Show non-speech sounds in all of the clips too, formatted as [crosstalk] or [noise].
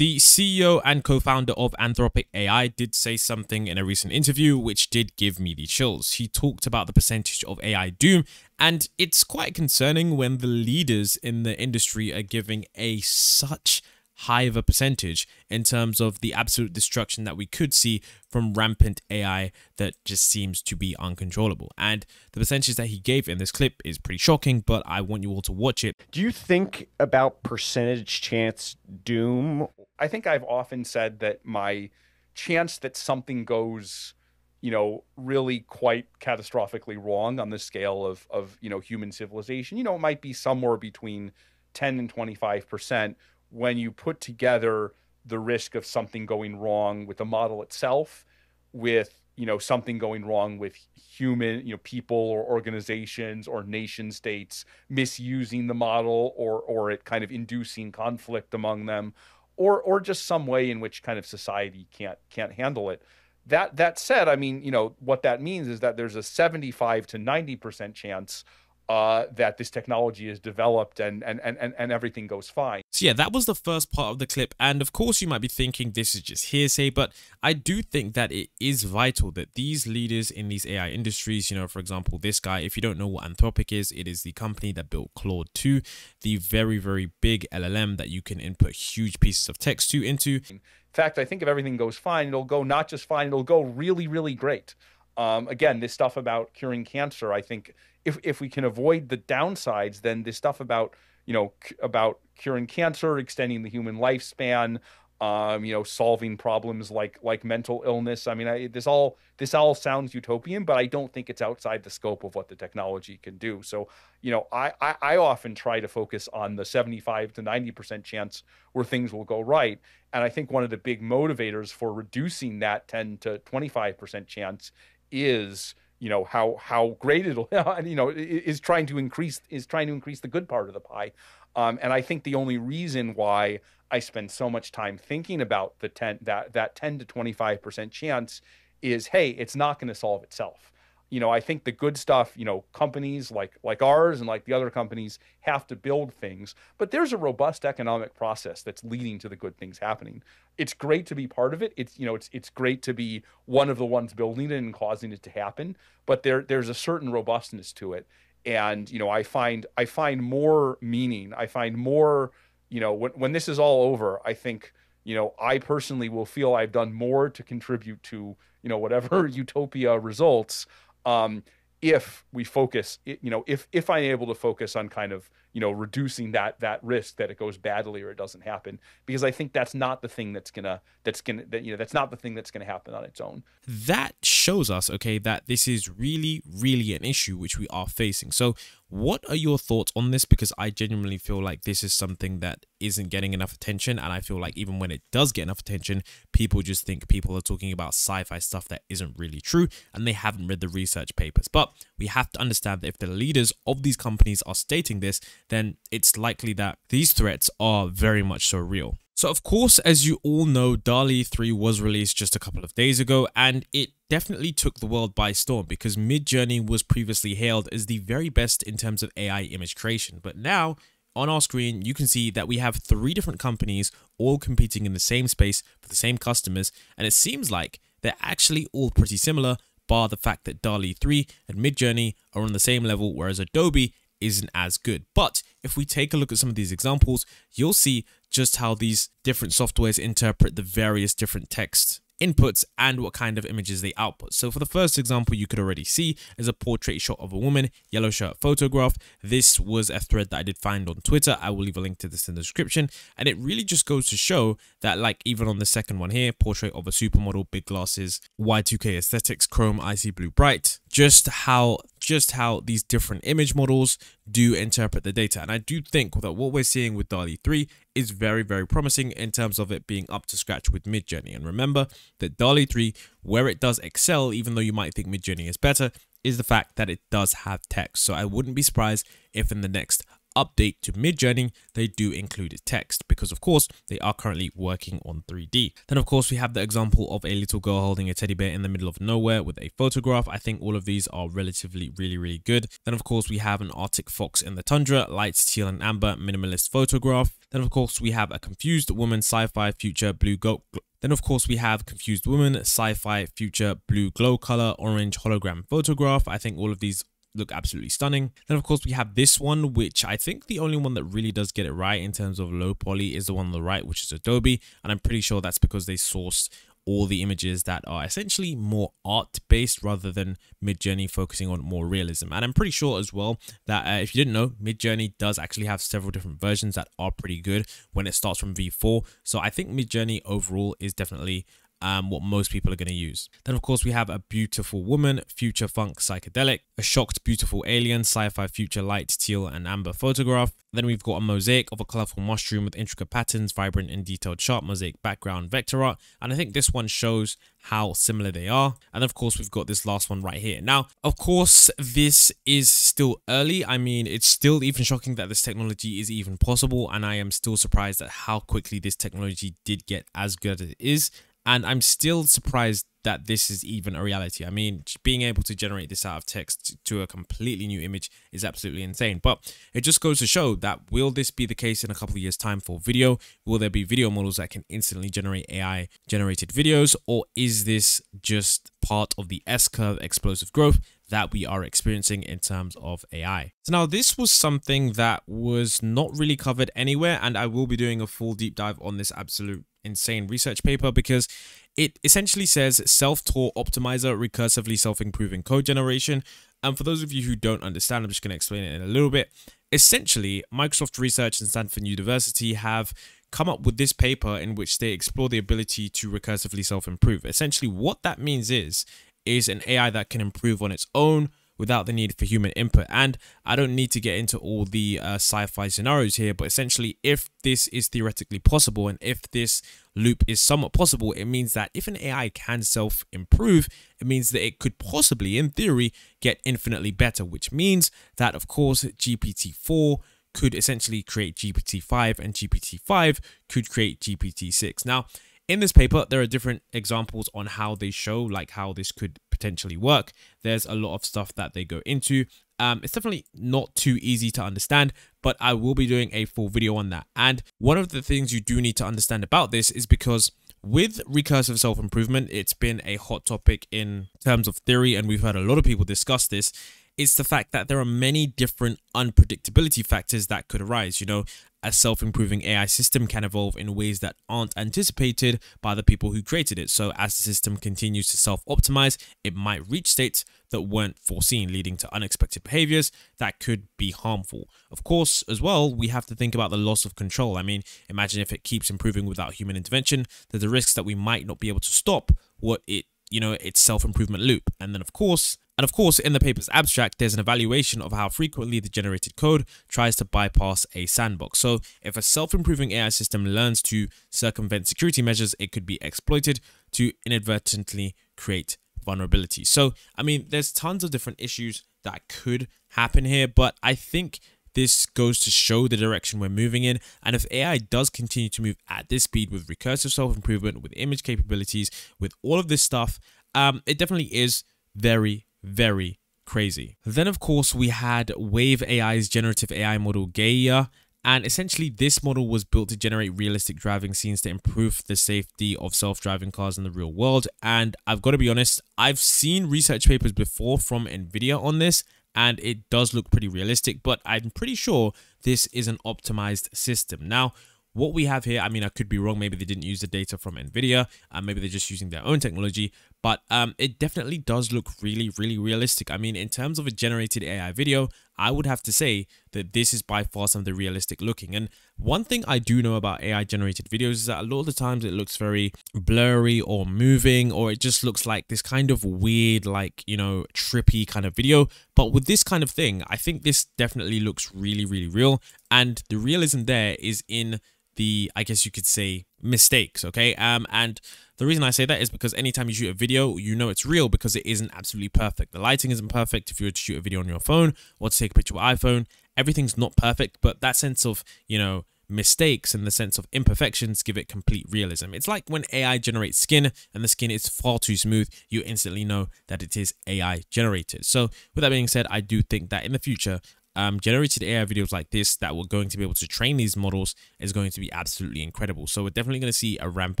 The CEO and co-founder of Anthropic AI did say something in a recent interview which did give me the chills. He talked about the percentage of AI doom and it's quite concerning when the leaders in the industry are giving a such high of a percentage in terms of the absolute destruction that we could see from rampant AI that just seems to be uncontrollable. And the percentage that he gave in this clip is pretty shocking, but I want you all to watch it. Do you think about percentage chance doom? I think I've often said that my chance that something goes you know, really quite catastrophically wrong on the scale of of you know human civilization. You know, it might be somewhere between 10 and 25 percent, when you put together the risk of something going wrong with the model itself, with you know something going wrong with human you know people or organizations or nation states misusing the model or or it kind of inducing conflict among them or or just some way in which kind of society can't can't handle it. That that said i mean you know what that means is that there's a 75 to 90% chance uh, that this technology is developed and, and, and, and everything goes fine. So yeah, that was the first part of the clip. And of course, you might be thinking this is just hearsay, but I do think that it is vital that these leaders in these AI industries, you know, for example, this guy, if you don't know what Anthropic is, it is the company that built Claude 2, the very, very big LLM that you can input huge pieces of text to into. In fact, I think if everything goes fine, it'll go not just fine, it'll go really, really great. Um, again, this stuff about curing cancer, I think if if we can avoid the downsides, then this stuff about you know c- about curing cancer, extending the human lifespan, um, you know, solving problems like like mental illness. I mean, I, this all this all sounds utopian, but I don't think it's outside the scope of what the technology can do. So, you know, I I, I often try to focus on the seventy five to ninety percent chance where things will go right, and I think one of the big motivators for reducing that ten to twenty five percent chance is you know how how great it'll [laughs] you know is trying to increase is trying to increase the good part of the pie. Um, and i think the only reason why i spend so much time thinking about the 10 that that 10 to 25% chance is hey it's not going to solve itself you know, I think the good stuff, you know, companies like like ours and like the other companies have to build things, but there's a robust economic process that's leading to the good things happening. It's great to be part of it. It's you know, it's it's great to be one of the ones building it and causing it to happen, but there there's a certain robustness to it. And, you know, I find I find more meaning. I find more, you know, when when this is all over, I think you know, I personally will feel I've done more to contribute to, you know, whatever [laughs] utopia results um, if we focus, you know, if if I'm able to focus on kind of you know reducing that that risk that it goes badly or it doesn't happen, because I think that's not the thing that's gonna that's gonna that you know that's not the thing that's gonna happen on its own. That shows us, okay, that this is really really an issue which we are facing. So what are your thoughts on this? Because I genuinely feel like this is something that isn't getting enough attention. And I feel like even when it does get enough attention, people just think people are talking about sci fi stuff that isn't really true and they haven't read the research papers. But we have to understand that if the leaders of these companies are stating this, then it's likely that these threats are very much so real. So of course, as you all know, DALL-E 3 was released just a couple of days ago and it definitely took the world by storm because Midjourney was previously hailed as the very best in terms of AI image creation. But now, on our screen, you can see that we have three different companies all competing in the same space for the same customers and it seems like they're actually all pretty similar bar the fact that DALL-E 3 and Midjourney are on the same level whereas Adobe isn't as good. But if we take a look at some of these examples, you'll see just how these different softwares interpret the various different text inputs and what kind of images they output. So for the first example, you could already see is a portrait shot of a woman, yellow shirt photograph. This was a thread that I did find on Twitter. I will leave a link to this in the description. And it really just goes to show that like even on the second one here, portrait of a supermodel, big glasses, Y2K aesthetics, chrome, icy blue bright, just how just how these different image models do interpret the data. And I do think that what we're seeing with DALL-E 3 is very, very promising in terms of it being up to scratch with Midjourney. And remember that DALL-E 3, where it does excel, even though you might think Midjourney is better, is the fact that it does have text. So I wouldn't be surprised if in the next update to Midjourney, they do include text because of course they are currently working on 3D. Then of course we have the example of a little girl holding a teddy bear in the middle of nowhere with a photograph. I think all of these are relatively really really good. Then of course we have an arctic fox in the tundra, light teal and amber minimalist photograph. Then, of course, we have a confused woman sci fi future blue go. Then, of course, we have confused woman sci fi future blue glow color orange hologram photograph. I think all of these look absolutely stunning. Then of course we have this one, which I think the only one that really does get it right in terms of low poly is the one on the right, which is Adobe. And I'm pretty sure that's because they sourced all the images that are essentially more art based rather than Midjourney focusing on more realism. And I'm pretty sure as well that uh, if you didn't know, Midjourney does actually have several different versions that are pretty good when it starts from V4. So I think Midjourney overall is definitely um, what most people are going to use. Then, of course, we have a beautiful woman, future funk psychedelic, a shocked beautiful alien, sci-fi future light, teal and amber photograph. Then we've got a mosaic of a colorful mushroom with intricate patterns, vibrant and detailed sharp mosaic background vector art. And I think this one shows how similar they are. And of course, we've got this last one right here. Now, of course, this is still early. I mean, it's still even shocking that this technology is even possible. And I am still surprised at how quickly this technology did get as good as it is. And I'm still surprised that this is even a reality. I mean, being able to generate this out of text to a completely new image is absolutely insane. But it just goes to show that will this be the case in a couple of years' time for video? Will there be video models that can instantly generate AI generated videos? Or is this just part of the S curve explosive growth that we are experiencing in terms of AI. So now this was something that was not really covered anywhere and I will be doing a full deep dive on this absolute insane research paper because it essentially says self-taught optimizer recursively self-improving code generation. And for those of you who don't understand, I'm just going to explain it in a little bit. Essentially, Microsoft Research and Stanford University have come up with this paper in which they explore the ability to recursively self-improve. Essentially, what that means is is an AI that can improve on its own without the need for human input. And I don't need to get into all the uh, sci fi scenarios here, but essentially, if this is theoretically possible and if this loop is somewhat possible, it means that if an AI can self improve, it means that it could possibly, in theory, get infinitely better, which means that, of course, GPT 4 could essentially create GPT 5 and GPT 5 could create GPT 6. Now, in this paper, there are different examples on how they show like how this could potentially work. There's a lot of stuff that they go into. Um, it's definitely not too easy to understand, but I will be doing a full video on that. And one of the things you do need to understand about this is because with recursive self-improvement, it's been a hot topic in terms of theory, and we've heard a lot of people discuss this it's the fact that there are many different unpredictability factors that could arise. You know, a self improving AI system can evolve in ways that aren't anticipated by the people who created it. So, as the system continues to self optimize, it might reach states that weren't foreseen, leading to unexpected behaviors that could be harmful. Of course, as well, we have to think about the loss of control. I mean, imagine if it keeps improving without human intervention, there's a risk that we might not be able to stop what it you know, its self improvement loop. And then, of course, and of course, in the paper's abstract, there's an evaluation of how frequently the generated code tries to bypass a sandbox. So, if a self improving AI system learns to circumvent security measures, it could be exploited to inadvertently create vulnerability. So, I mean, there's tons of different issues that could happen here, but I think this goes to show the direction we're moving in. And if AI does continue to move at this speed with recursive self improvement, with image capabilities, with all of this stuff, um, it definitely is very, very crazy. Then, of course, we had Wayve AI's generative AI model Gaia. And essentially, this model was built to generate realistic driving scenes to improve the safety of self driving cars in the real world. And I've got to be honest, I've seen research papers before from NVIDIA on this, and it does look pretty realistic, but I'm pretty sure this is an optimized system. Now, what we have here, I mean, I could be wrong. Maybe they didn't use the data from NVIDIA, and maybe they're just using their own technology, but um, it definitely does look really, really realistic. I mean, in terms of a generated AI video, I would have to say that this is by far some of the realistic looking. And one thing I do know about AI generated videos is that a lot of the times it looks very blurry or moving, or it just looks like this kind of weird, like, you know, trippy kind of video. But with this kind of thing, I think this definitely looks really, really real. And the realism there is in the, I guess you could say, mistakes, okay? Um, and the reason I say that is because anytime you shoot a video, you know it's real because it isn't absolutely perfect. The lighting isn't perfect if you were to shoot a video on your phone or to take a picture with iPhone. Everything's not perfect, but that sense of, you know, mistakes and the sense of imperfections give it complete realism. It's like when AI generates skin and the skin is far too smooth, you instantly know that it is AI generated. So, with that being said, I do think that in the future, um, generated AI videos like this that we're going to be able to train these models is going to be absolutely incredible. So we're definitely going to see a ramp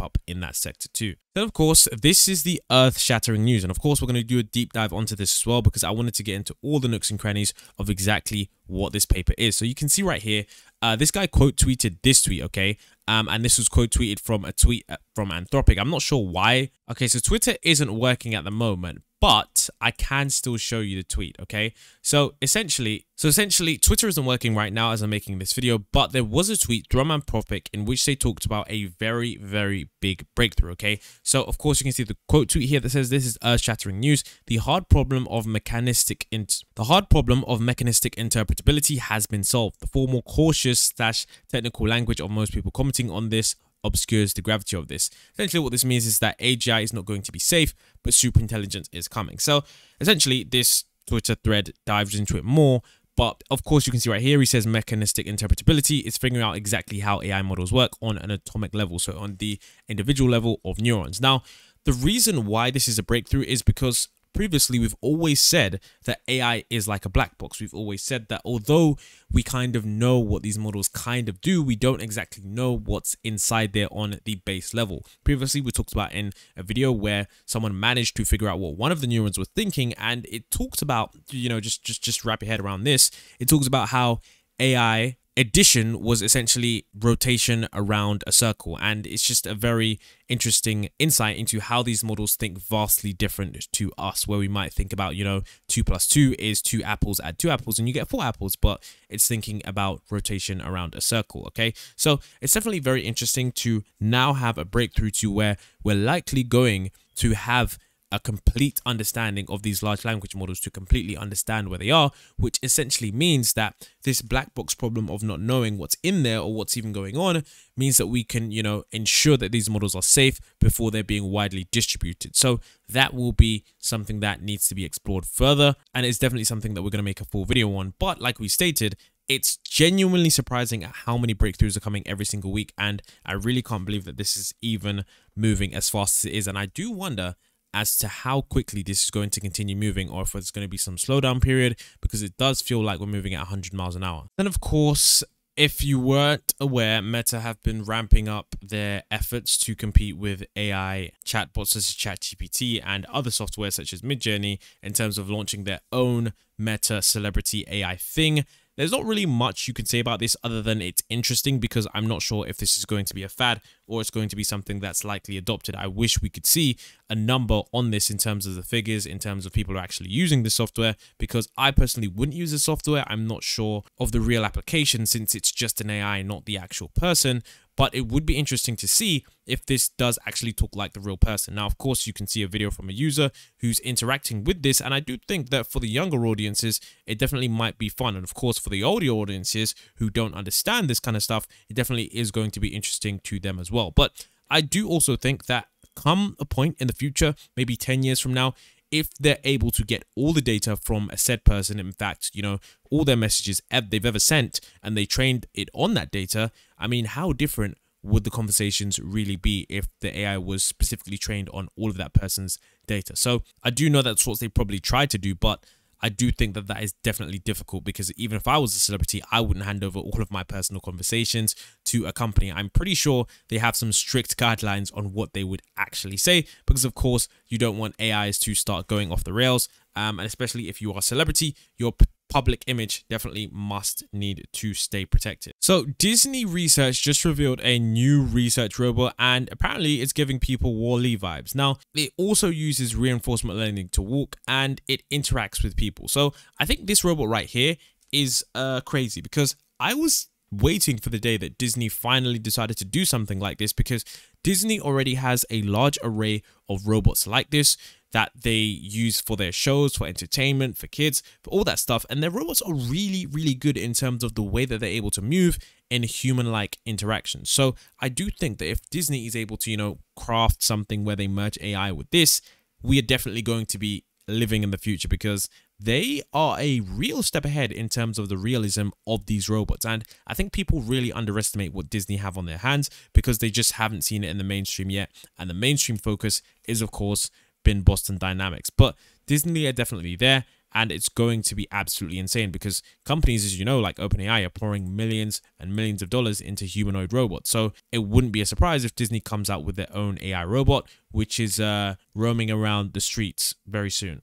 up in that sector too. Then of course, this is the earth shattering news. And of course, we're going to do a deep dive onto this as well because I wanted to get into all the nooks and crannies of exactly what this paper is. So you can see right here, uh, this guy quote tweeted this tweet, okay? Um, and this was quote tweeted from a tweet uh, from Anthropic. I'm not sure why. Okay, so Twitter isn't working at the moment, but I can still show you the tweet, okay? So essentially, so essentially, Twitter isn't working right now as I'm making this video, but there was a tweet from Anthropic in which they talked about a very, very big breakthrough, okay? So of course you can see the quote tweet here that says this is earth-shattering news. The hard problem of mechanistic the hard problem of mechanistic interpretability has been solved. The formal cautious slash technical language of most people commenting on this obscures the gravity of this. Essentially, what this means is that AGI is not going to be safe, but superintelligence is coming. So, essentially, this Twitter thread dives into it more. But of course, you can see right here, he says mechanistic interpretability is figuring out exactly how AI models work on an atomic level, so on the individual level of neurons. Now, the reason why this is a breakthrough is because previously we've always said that AI is like a black box. We've always said that although we kind of know what these models kind of do, we don't exactly know what's inside there on the base level. Previously, we talked about in a video where someone managed to figure out what one of the neurons was thinking, and it talks about, you know, just just just wrap your head around this. It talks about how AI addition was essentially rotation around a circle. And it's just a very interesting insight into how these models think vastly different to us where we might think about you know 2 plus 2 is 2 apples add 2 apples and you get 4 apples but it's thinking about rotation around a circle okay? So it's definitely very interesting to now have a breakthrough to where we're likely going to have a complete understanding of these large language models to completely understand where they are, which essentially means that this black box problem of not knowing what's in there or what's even going on means that we can, you know, ensure that these models are safe before they're being widely distributed. So that will be something that needs to be explored further. And it's definitely something that we're going to make a full video on. But like we stated, it's genuinely surprising at how many breakthroughs are coming every single week. And I really can't believe that this is even moving as fast as it is. And I do wonder as to how quickly this is going to continue moving or if there's going to be some slowdown period because it does feel like we're moving at 100 miles an hour. Then, of course, if you weren't aware, Meta have been ramping up their efforts to compete with AI chatbots such as ChatGPT and other software such as Midjourney in terms of launching their own Meta celebrity AI thing there's not really much you can say about this other than it's interesting because I'm not sure if this is going to be a fad or it's going to be something that's likely adopted. I wish we could see a number on this in terms of the figures, in terms of people who are actually using the software, because I personally wouldn't use the software. I'm not sure of the real application since it's just an AI, not the actual person but it would be interesting to see if this does actually talk like the real person. Now, of course, you can see a video from a user who's interacting with this, and I do think that for the younger audiences, it definitely might be fun. And of course, for the older audiences who don't understand this kind of stuff, it definitely is going to be interesting to them as well. But I do also think that come a point in the future, maybe 10 years from now, if they're able to get all the data from a said person, in fact, you know, all their messages they've ever sent and they trained it on that data, I mean, how different would the conversations really be if the AI was specifically trained on all of that person's data? So I do know that's what they probably tried to do, but I do think that that is definitely difficult because even if I was a celebrity, I wouldn't hand over all of my personal conversations to a company. I'm pretty sure they have some strict guidelines on what they would actually say because, of course, you don't want AIs to start going off the rails. Um, and especially if you are a celebrity, your public image definitely must need to stay protected. So Disney Research just revealed a new research robot and apparently it's giving people WALL-E vibes. Now, it also uses reinforcement learning to walk and it interacts with people. So I think this robot right here is uh, crazy because I was waiting for the day that Disney finally decided to do something like this because Disney already has a large array of robots like this that they use for their shows, for entertainment, for kids, for all that stuff. And their robots are really, really good in terms of the way that they're able to move in human like interactions. So I do think that if Disney is able to, you know, craft something where they merge AI with this, we are definitely going to be living in the future because they are a real step ahead in terms of the realism of these robots. And I think people really underestimate what Disney have on their hands because they just haven't seen it in the mainstream yet. And the mainstream focus is, of course, been Boston Dynamics. But Disney are definitely there. and it's going to be absolutely insane because companies, as you know, like OpenAI, are pouring millions and millions of dollars into humanoid robots. So it wouldn't be a surprise if Disney comes out with their own AI robot, which is uh, roaming around the streets very soon.